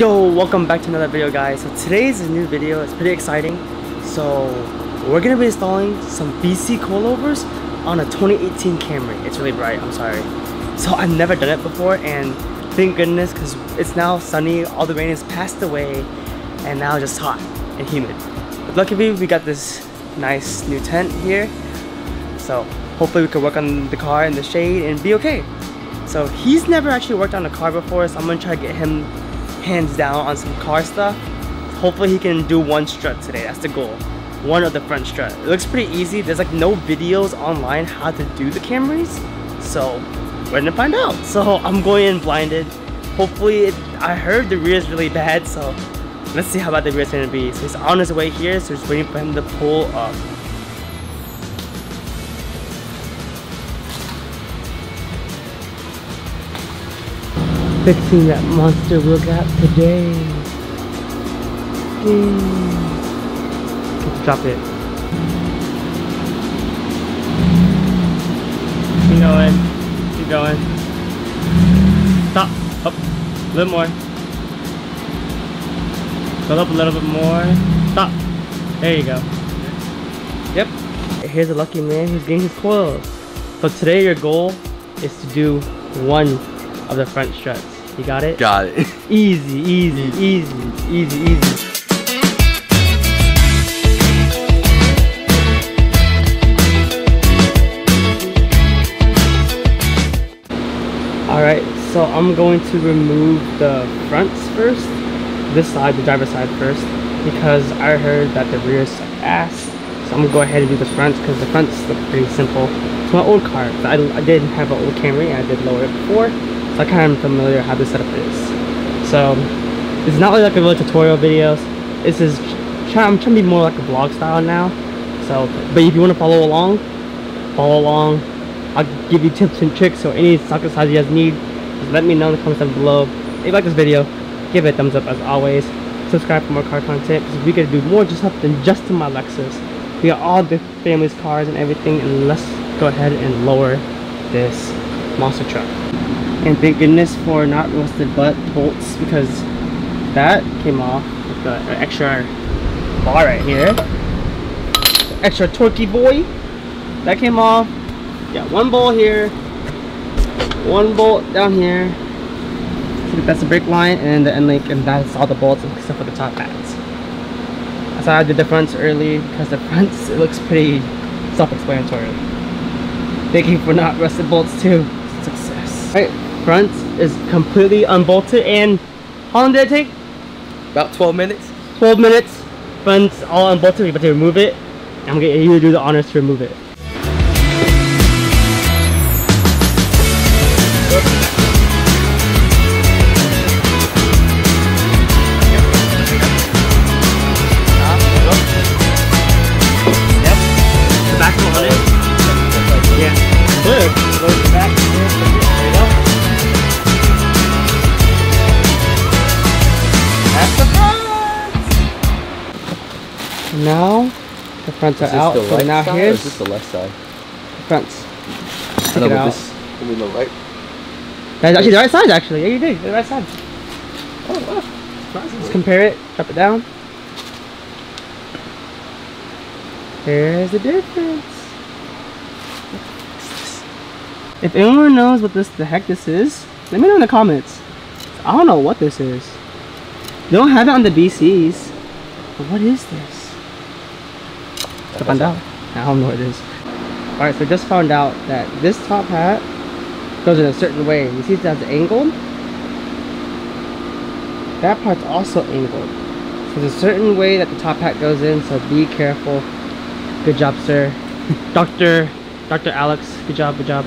Yo, welcome back to another video guys. So today's a new video, it's pretty exciting. So we're gonna be installing some BC coilovers on a 2018 Camry. It's really bright, I'm sorry. So I've never done it before and thank goodness because it's now sunny, all the rain has passed away and now it's just hot and humid. But luckily we got this nice new tent here. So hopefully we can work on the car in the shade and be okay. So he's never actually worked on a car before so I'm gonna try to get him hands down on some car stuff. Hopefully he can do one strut today, that's the goal. One of the front strut. It looks pretty easy. There's like no videos online how to do the Camrys. So we're gonna find out. So I'm going in blinded. Hopefully, it, I heard the rear is really bad, so let's see how bad the rear is gonna be. So he's on his way here, so just waiting for him to pull up. Fixing that monster wheel gap today. Let's drop it. Keep going. Keep going. Stop. Up. A little more. Go up a little bit more. Stop. There you go. Yep. Here's a lucky man who's getting his coils. So today your goal is to do one of the front struts. You got it? Got it. Mm. Easy, easy, easy, easy, easy. Alright, so I'm going to remove the fronts first. This side, the driver's side first. Because I heard that the rear is ass. So I'm gonna go ahead and do the fronts because the fronts look pretty simple. It's my old car. I, I did have an old Camry and I did lower it before. So I kind of familiar how this setup is. So it's not really like a really tutorial videos. This is try, I'm trying to be more like a vlog style now. So, but if you want to follow along, follow along. I'll give you tips and tricks. So any socket size you guys need, just let me know in the comments down below. If you like this video, give it a thumbs up as always. Subscribe for more car content because we gotta do more just stuff than just in my Lexus. We got all the family's cars and everything, and let's go ahead and lower this monster truck. And thank goodness for not rusted butt bolts because that came off the extra bar right here. Extra torquey boy. That came off. Got one bolt here. One bolt down here. So that's the brake line and the end link and that's all the bolts except for the top hats. That's how I did the fronts early because the fronts it looks pretty self-explanatory. Thank you for not rusted bolts too. Success. Alright, front is completely unbolted and how long did it take? About 12 minutes. 12 minutes. Front's all unbolted, we're about to remove it. I'm gonna get you to do the honors to remove it. Now the fronts are Is this out. So right now here's is this the left side? the fronts. I know, it out. this, I mean the right. That's actually the right side. Actually, yeah, you did the right side. Oh, wow. Let's compare it. Drop it down. There's the difference. If anyone knows what this the heck this is, let me know in the comments. I don't know what this is. They don't have it on the BCs. But what is this? Let's find out. I don't know what it is. Alright, so just found out that this top hat goes in a certain way. You see it has that's angled? That part's also angled. So there's a certain way that the top hat goes in, so be careful. Good job, sir. Dr. Dr. Alex, good job, good job.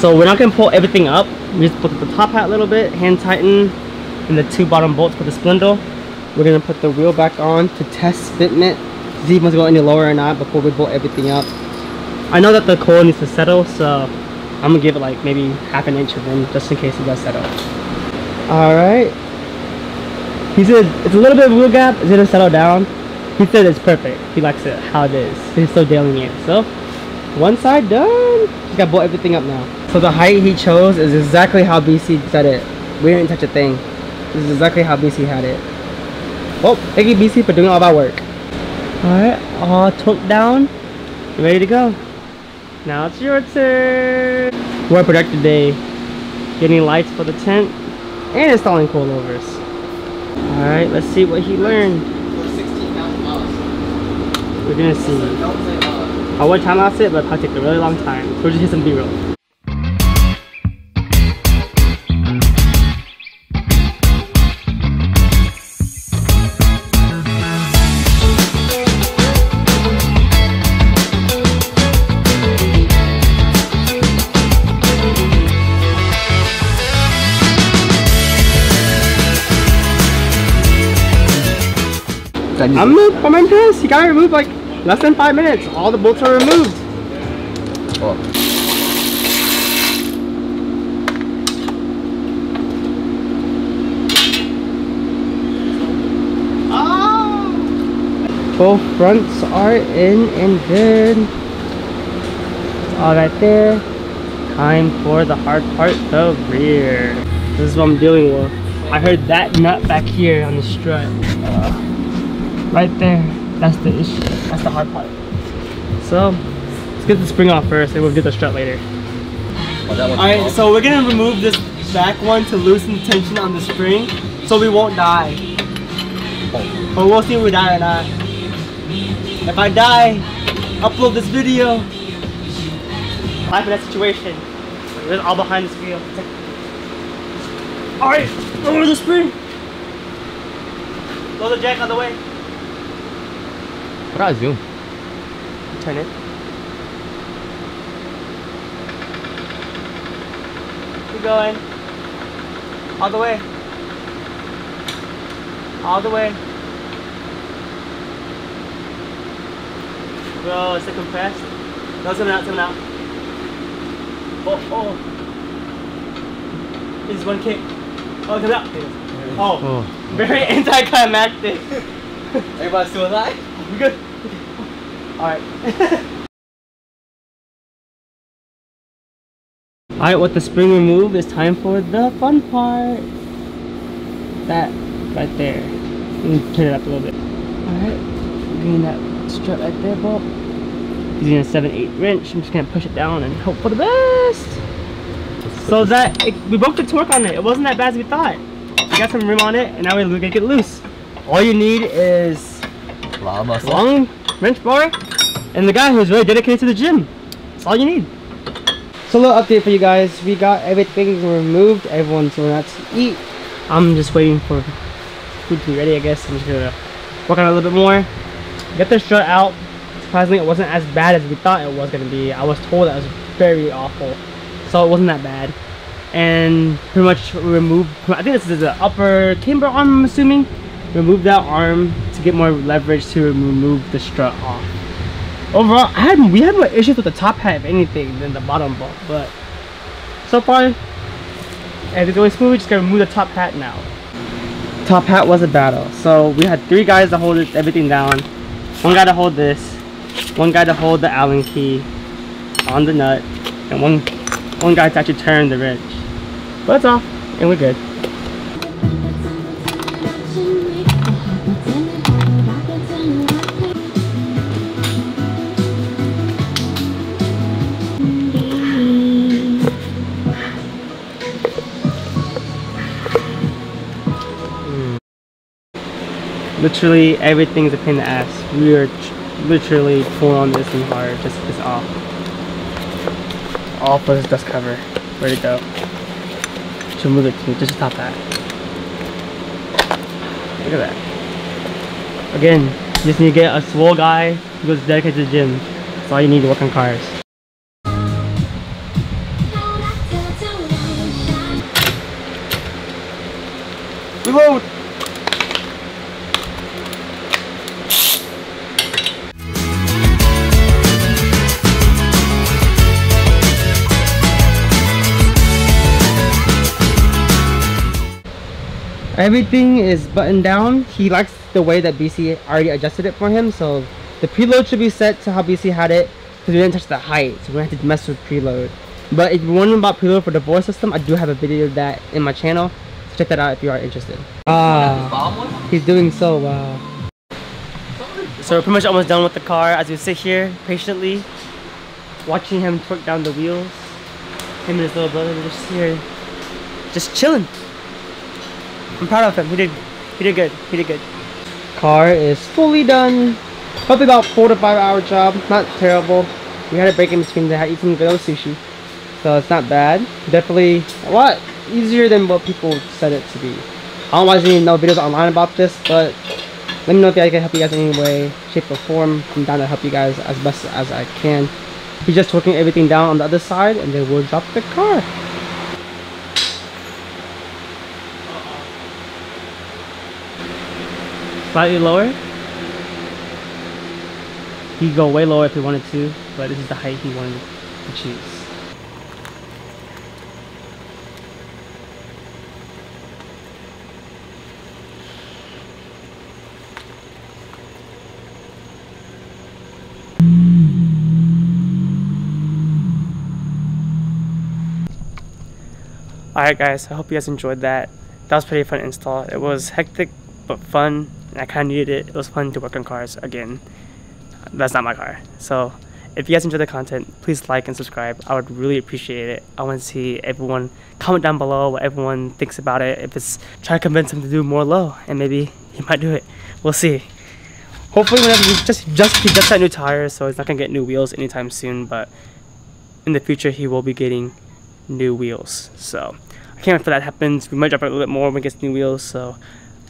So we're not gonna pull everything up. We just put the top hat a little bit, hand tighten, and the two bottom bolts for the spindle. We're gonna put the wheel back on to test fitment, see if it's going any lower or not before we bolt everything up. I know that the coil needs to settle, so I'm gonna give it like maybe half an inch of room just in case it does settle. Alright. He said it's a little bit of wheel gap, it's gonna settle down. He said it's perfect. He likes it how it is. He's still dealing it. So one side done. Just gotta bolt everything up now. So the height he chose is exactly how BC said it. We didn't touch a thing. This is exactly how BC had it. Well, thank you BC for doing all that work. Alright, all torqued down. Ready to go. Now it's your turn. We're productive day. Getting lights for the tent and installing coilovers. Alright, let's see what he learned. We're gonna see. I would time lapse it, but it'll take a really long time. So we'll just hit some B-roll. I'm by my. You got it removed like less than five minutes. All the bolts are removed. Oh. Both fronts are in and good. All right there. Time for the hard part, the rear. This is what I'm dealing with. I heard that nut back here on the strut. Uh, right there. That's the issue. That's the hard part. So, let's get the spring off first and we'll get the strut later. Oh, Alright, so we're gonna remove this back one to loosen the tension on the spring so we won't die. Oh. But we'll see if we die or not. If I die, upload this video. Life in that situation. It's all behind this wheel. Alright, lower the spring. Lower the jack on the way. What I zoom? Turn it. Keep going. All the way. All the way. Bro, is it compressed? No, it's coming out, it's coming out. Oh, oh. This is one kick. Oh, it's coming out. Oh, Oh. very anticlimactic. Everybody still alive? We good? Alright. Alright, with the spring removed, it's time for the fun part. That right there. Let me turn it up a little bit. Alright, getting that strut right there, bolt. Using a 7-8 wrench, I'm just gonna push it down and hope for the best. So that, it, we broke the torque on it. It wasn't that bad as we thought. We got some room on it, and now we're gonna get it loose. All you need is Lot of muscle. long wrench bar and the guy who's really dedicated to the gym. That's all you need. So a little update for you guys. We got everything removed. Everyone's going out to eat. I'm just waiting for food to be ready, I guess. I'm just gonna work on it a little bit more. Get the strut out. Surprisingly, it wasn't as bad as we thought it was gonna be. I was told that it was very awful. So it wasn't that bad. And pretty much removed, I think this is the upper camber arm, I'm assuming. Remove that arm to get more leverage to remove the strut off. Overall, I had we had more issues with the top hat if anything than the bottom bolt, but so far everything's going smooth. We just gotta remove the top hat now. Top hat was a battle. So we had three guys to hold everything down. One guy to hold this, one guy to hold the Allen key on the nut, and one one guy to actually turn the wrench. But it's off, and we're good. Literally everything's a pain in the ass. We are literally pulling on this and hard just it's off. off. All for this dust cover. Ready to go. To remove it to just top that. Look at that. Again, you just need to get a swole guy who goes dedicated to the gym. That's all you need to work on cars. Reload! Everything is buttoned down. He likes the way that BC already adjusted it for him. So the preload should be set to how BC had it because we didn't touch the height. So we don't have to mess with preload. But if you're wondering about preload for the bore system, I do have a video of that in my channel. check that out if you are interested. Ah, he's doing so well. So we're pretty much almost done with the car as we sit here patiently watching him torque down the wheels. Him and his little brother just here, just chilling. I'm proud of him. He did, he did good. He did good. Car is fully done. Probably about four to five hour job. Not terrible. We had a break in between that, eating vanilla sushi, so it's not bad. Definitely a lot easier than what people said it to be. I don't watch any no videos online about this, but let me know if I can help you guys in any way, shape, or form. I'm down to help you guys as best as I can. He's just torquing everything down on the other side, and then we'll drop the car. Slightly lower. He could go way lower if he wanted to, but this is the height he wanted to choose. Alright guys, I hope you guys enjoyed that. That was pretty fun install. It was hectic but fun. I kind of needed it. It was fun to work on cars again. That's not my car. So if you guys enjoy the content, please like and subscribe. I would really appreciate it. I want to see everyone comment down below what everyone thinks about it. If it's try to convince him to do more low, and maybe he might do it. We'll see. Hopefully, whenever he just just he just got new tires, so he's not gonna get new wheels anytime soon. But in the future, he will be getting new wheels. So I can't wait for that happens. We might drop it a little bit more when we get new wheels. So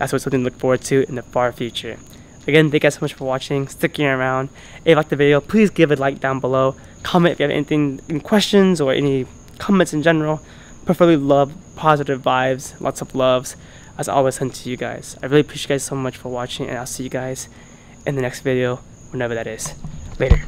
that's what something to look forward to in the far future. Again, thank you guys so much for watching, sticking around. If you liked the video, please give it a like down below. Comment if you have anything, any questions or any comments in general. Preferably love, positive vibes, lots of loves, as I always send to you guys. I really appreciate you guys so much for watching, and I'll see you guys in the next video, whenever that is. Later.